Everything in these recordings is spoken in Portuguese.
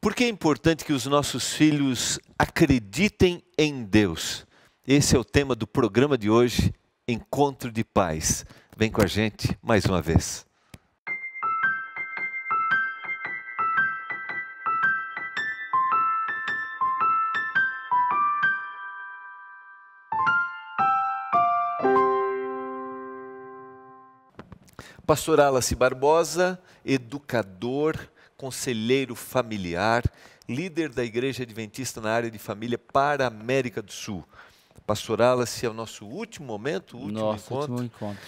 Por que é importante que os nossos filhos acreditem em Deus? Esse é o tema do programa de hoje, Encontro de Paz. Vem com a gente mais uma vez. Pastor Alas Barbosa, educador, conselheiro familiar, líder da Igreja Adventista na área de família para a América do Sul. Pastor Alas, é o nosso último momento, o último Nosso encontro. último encontro.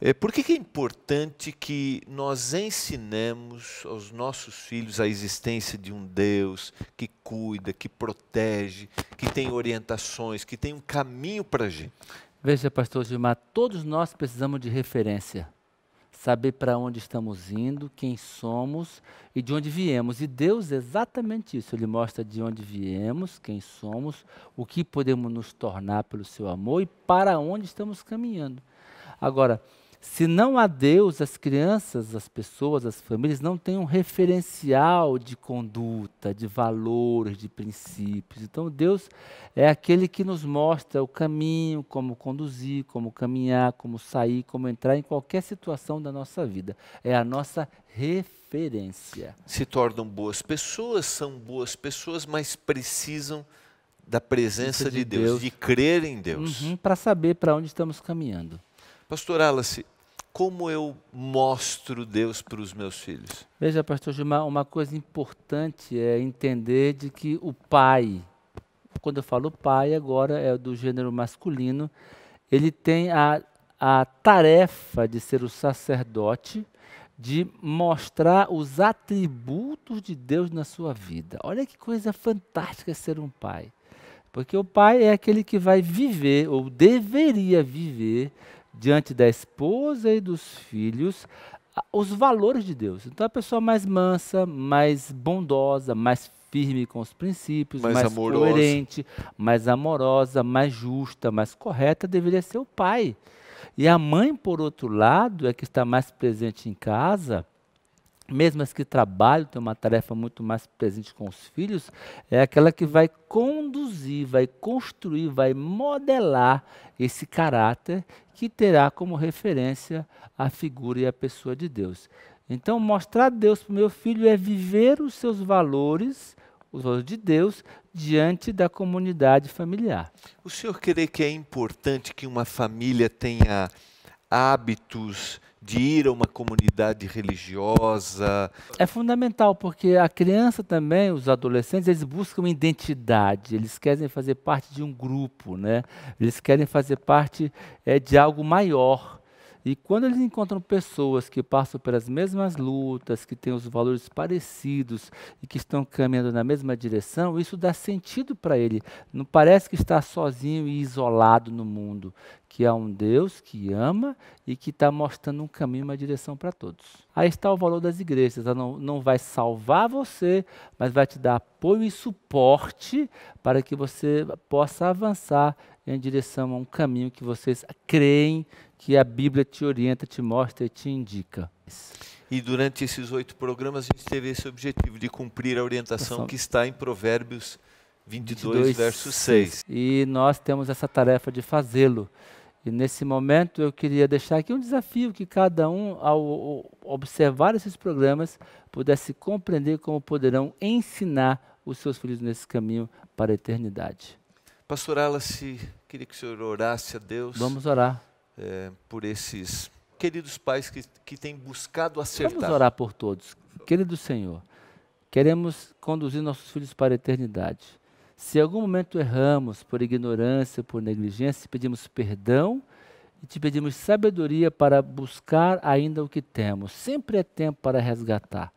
É, por que, que é importante que nós ensinemos aos nossos filhos a existência de um Deus que cuida, que protege, que tem orientações, que tem um caminho para a gente? Veja, pastor Gilmar, todos nós precisamos de referência. Saber para onde estamos indo, quem somos e de onde viemos. E Deus é exatamente isso. Ele mostra de onde viemos, quem somos, o que podemos nos tornar pelo seu amor e para onde estamos caminhando. Agora, se não há Deus, as crianças, as pessoas, as famílias não têm um referencial de conduta, de valores, de princípios. Então, Deus é aquele que nos mostra o caminho, como conduzir, como caminhar, como sair, como entrar em qualquer situação da nossa vida. É a nossa referência. Se tornam boas pessoas, são boas pessoas, mas precisam da presença de, de Deus, Deus. de crer em Deus. Uhum, para saber para onde estamos caminhando. Pastor Alas, como eu mostro Deus para os meus filhos? Veja, pastor Gilmar, uma coisa importante é entender de que o pai, quando eu falo pai, agora é do gênero masculino, ele tem a, a tarefa de ser o sacerdote, de mostrar os atributos de Deus na sua vida. Olha que coisa fantástica ser um pai. Porque o pai é aquele que vai viver, ou deveria viver, diante da esposa e dos filhos, os valores de Deus. Então, a pessoa mais mansa, mais bondosa, mais firme com os princípios, Mais mais, coerente, mais amorosa, mais justa, mais correta, deveria ser o pai. E a mãe, por outro lado, é que está mais presente em casa, mesmo as que trabalham, tem uma tarefa muito mais presente com os filhos, é aquela que vai conduzir, vai construir, vai modelar esse caráter que terá como referência a figura e a pessoa de Deus. Então, mostrar Deus para o meu filho é viver os seus valores, os valores de Deus, diante da comunidade familiar. O senhor crê que é importante que uma família tenha hábitos de ir a uma comunidade religiosa? É fundamental, porque a criança também, os adolescentes, eles buscam identidade, eles querem fazer parte de um grupo, né? eles querem fazer parte eh, de algo maior. E quando eles encontram pessoas que passam pelas mesmas lutas, que têm os valores parecidos e que estão caminhando na mesma direção, isso dá sentido para ele. Não parece que está sozinho e isolado no mundo, que há um Deus que ama e que está mostrando um caminho, uma direção para todos. Aí está o valor das igrejas. Ela não, não vai salvar você, mas vai te dar apoio e suporte para que você possa avançar em direção a um caminho que vocês creem que a Bíblia te orienta, te mostra e te indica. E durante esses oito programas a gente teve esse objetivo de cumprir a orientação que está em Provérbios 22, 22, verso 6. E nós temos essa tarefa de fazê-lo. E nesse momento eu queria deixar aqui um desafio que cada um, ao observar esses programas, pudesse compreender como poderão ensinar os seus filhos nesse caminho para a eternidade. Pastor Alas, queria que o senhor orasse a Deus Vamos orar. eh, por esses queridos pais que, que têm buscado acertar. Vamos orar por todos. Querido Senhor, queremos conduzir nossos filhos para a eternidade. Se em algum momento erramos por ignorância, por negligência, pedimos perdão e te pedimos sabedoria para buscar ainda o que temos. Sempre é tempo para resgatar.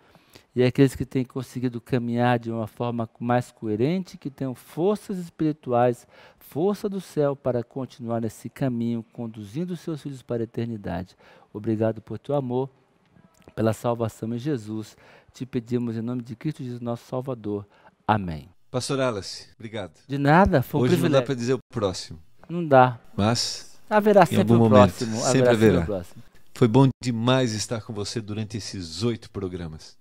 E aqueles que têm conseguido caminhar de uma forma mais coerente, que tenham forças espirituais, força do céu para continuar nesse caminho, conduzindo seus filhos para a eternidade. Obrigado por teu amor, pela salvação em Jesus. Te pedimos em nome de Cristo Jesus, nosso Salvador. Amém. Pastor Alas, obrigado. De nada, foi um Hoje não dá privilégio. para dizer o próximo, Não dá. mas Haverá sempre momento, próximo. sempre haverá sempre haverá. o próximo. foi bom demais estar com você durante esses oito programas.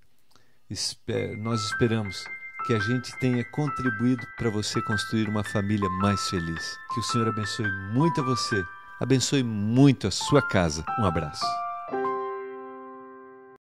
Espe- nós esperamos que a gente tenha contribuído para você construir uma família mais feliz. Que o Senhor abençoe muito a você, abençoe muito a sua casa. Um abraço.